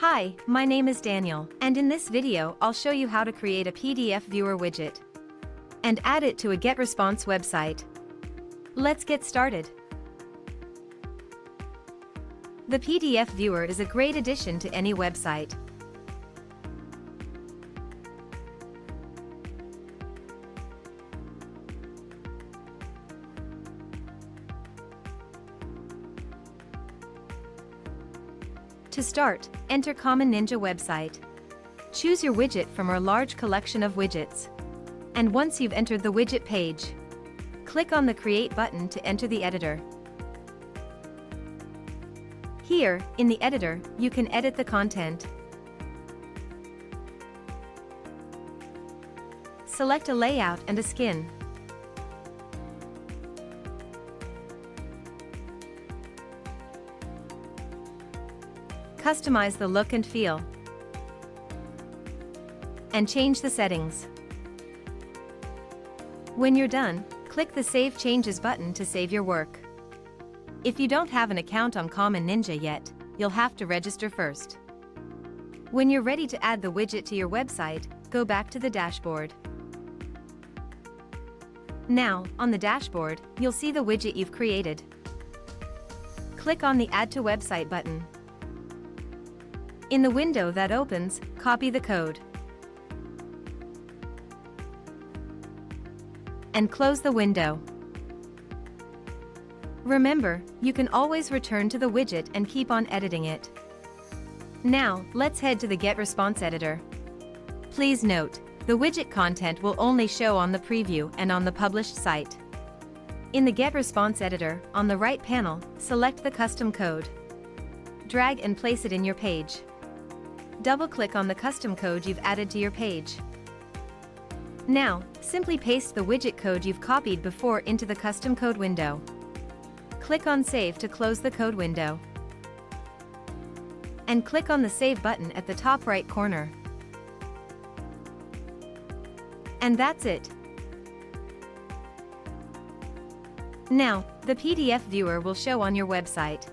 Hi, my name is Daniel, and in this video I'll show you how to create a PDF viewer widget and add it to a GetResponse website. Let's get started. The PDF viewer is a great addition to any website. To start, enter Common Ninja website. Choose your widget from our large collection of widgets. And once you've entered the widget page, click on the Create button to enter the editor. Here, in the editor, you can edit the content. Select a layout and a skin. Customize the look and feel. And change the settings. When you're done, click the Save Changes button to save your work. If you don't have an account on Common Ninja yet, you'll have to register first. When you're ready to add the widget to your website, go back to the dashboard. Now, on the dashboard, you'll see the widget you've created. Click on the Add to Website button. In the window that opens, copy the code. And close the window. Remember, you can always return to the widget and keep on editing it. Now, let's head to the GetResponse editor. Please note, the widget content will only show on the preview and on the published site. In the GetResponse editor, on the right panel, select the custom code. Drag and place it in your page. Double-click on the custom code you've added to your page. Now, simply paste the widget code you've copied before into the custom code window. Click on Save to close the code window. And click on the Save button at the top right corner. And that's it. Now, the PDF viewer will show on your website.